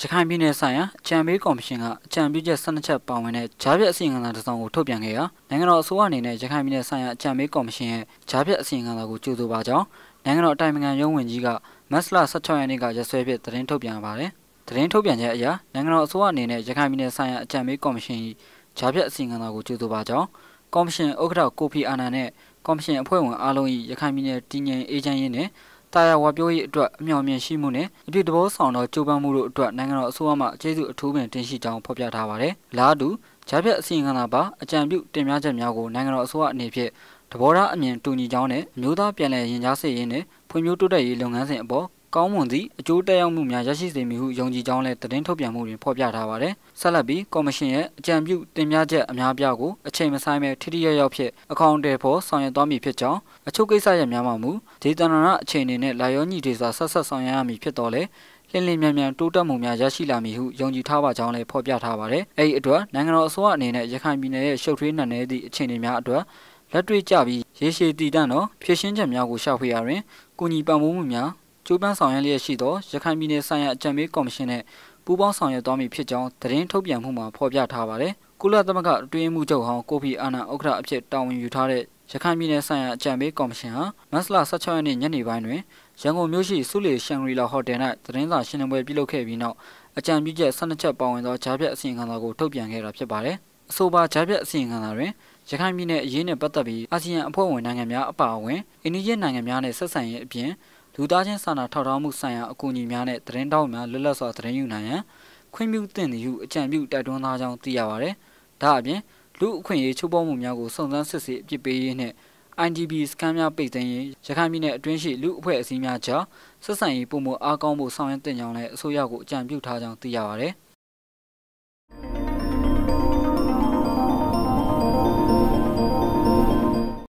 ရခိုင်ပြည်နယ်ဆိုင်ရာအကြံပေးကော်မရှင်ကအကြံပြုချက်12ချက်ပါဝင်တဲ့ဂျားပြက်အစီရင်ခံစာတစ်စောင်ကိုထုတ်ပြန်ခဲ့ရာနိုင်ငံတော်အစိုးရအနေနဲ့ရခိုင်ပြည်နယ်ဆိုင်ရာအကြံပေးကော်မရှင်ရဲ့ဂျားပြက်အစီရင်ခံစာကိုကြိုဆိုပါကြောင်းနိုင်ငံတော်အတိုင်ပင်ခံရုံးဝင်ကြီးကမတ်လ16ရက်နေ့ကရက်စွဲဖြင့်သတင်းထုတ်ပြန်ပါတယ်။သတင်းထုတ်ပြန်ချက်အရနိုင်ငံတော်အစိုးရအနေနဲ့ရခိုင်ပြည်နယ်ဆိုင်ရာအကြံပေးကော်မရှင်၏ဂျားပြက်အစီရင်ခံစာကိုကြိုဆိုပါကြောင်းကော်မရှင်ဥက္ကဋ္ဌကိုဖီအာနန်နဲ့ကော်မရှင်အဖွဲ့ဝင်အားလုံး၏ရခိုင်ပြည်နယ်တည်ငြိမ်အေးချမ်းရေးနဲ့ တာယာဝပြောရေးအတွက်အမြော်မြင်ရှိမှုနဲ့အပြည့်တဘောဆောင်သောကြိုးပမ်းမှုတို့အတွက်နိုင်ငံတော်အစိုးရမှကျေးဇူးအထူးပင်တင်ရှိကြောင်းဖော်ပြထားပါတယ်။လာတူဂျားပြက်အစီရင်ခံစာပါအကြံပြုတင်ပြချက်များကိုနိုင်ငံတော်အစိုးရအနေဖြင့်တဘောထားအမြင်တူညီကြောင်းနဲ့အမျိုးသားပြည်လဲရင်ကြားစေရေးနဲ့ဖွံ့ဖြိုးတိုးတက်ရေးလုပ်ငန်းစဉ်အပေါ် ကောင်းမွန်သည့်အကျိုးတက်ရောက်မှုများရရှိစေမည်ဟုယုံကြည်ကြောင်းလည်းသတင်းထုတ်ပြန်မှုတွင်ဖော်ပြထားပါတယ်။ဆက်လက်ပြီးကော်မရှင်ရဲ့အကြံပြုတင်ပြချက်အများပြားကိုအချိန်မဆိုင်ပဲထိထိရောက်ရောက်ဖြင့်အကောင့်တွေဖို့ဆောင်ရွက်သွားမည်ဖြစ်ကြောင်းအချုပ်ကိစ္စရပ်များမှမူဒေသနာအချိန်အနေနဲ့လာရောညီဒေသဆက်ဆက်ဆောင်ရွက်ရမည်ဖြစ်တော်လဲလင်းလင်းမြန်မြန်တိုးတက်မှုများရရှိလာမည်ဟုယုံကြည်ထားပါကြောင်းလည်းဖော်ပြထားပါတယ်။အဲဒီအတွက်နိုင်ငံတော်အစိုးရအနေနဲ့ရခိုင်ပြည်နယ်ရဲ့ရှုပ်ထွေးနှံ့နေသည့်အခြေအနေများအတွက်လက်တွေ့ကျပြီးရေရှည်တည်တံ့သောဖြည့်ရှင်းချက်များကိုရှာဖွေရာတွင်ကုညီပံ့ပိုးမှုများ ကျိုးပန်းဆောင်ရွက်လျက်ရှိသောရခိုင်ပြည်နယ်ဆိုင်ရာအကြံပေးကော်မရှင်နဲ့ပူးပေါင်းဆောင်ရွက်သွားမည်ဖြစ်ကြောင်းသတင်းထုတ်ပြန်မှုမှာဖော်ပြထားပါတယ်။ကုလသမဂ္ဂအတွင်းမှုချုပ်ဟောင်းကိုဖီအာနန်ဥက္ကဋ္ဌအဖြစ်တာဝန်ယူထားတဲ့ရခိုင်ပြည်နယ်ဆိုင်ရာအကြံပေးကော်မရှင်ဟာမတ်လ16ရက်နေ့ညနေပိုင်းတွင်ရန်ကုန်မြို့ရှိစုလီရှန်ဂရီလာဟိုတယ်၌သတင်းစာရှင်းလင်းပွဲပြုလုပ်ခဲ့ပြီးနောက်အကြံပြုချက်12ချက်ပါဝင်သောဂျားပြက်အစီရင်ခံစာကိုထုတ်ပြန်ခဲ့တာဖြစ်ပါတယ်။အဆိုပါဂျားပြက်အစီရင်ခံစာတွင်ရခိုင်ပြည်နယ်အရေးနဲ့ပတ်သက်ပြီးအာဆီယံအဖွဲ့ဝင်နိုင်ငံများအပါအဝင်အိန္ဒိယနိုင်ငံများနဲ့ဆက်ဆံရေးအပြင် လူသားချင်းစာနာထောက်ထားမှုဆိုင်ရာအကူအညီများနဲ့သတင်းတောက်များလွတ်လပ်စွာသတင်းယူနိုင်ရန်ခွင့်ပြုသင့်သည်ဟုအကြံပြုတိုက်တွန်းထားကြောင်းသိရပါတယ်။ဒါအပြင်လူအခွင့်အရေးချိုးဖောက်မှုများကိုစုံစမ်းစစ်ဆေးအပြစ်ပေးရေးနှင့် IDB စကန်များပိတ်သိမ်းရေးရခိုင်ပြည်နယ်အတွင်းရှိလူအဖွဲ့အစည်းများကြားဆက်ဆံရေးပုံမအားကောင်းဖို့ဆောင်ရွက်တင်ကြောင်းလည်းအစိုးရကိုအကြံပြုထားကြောင်းသိရပါတယ်။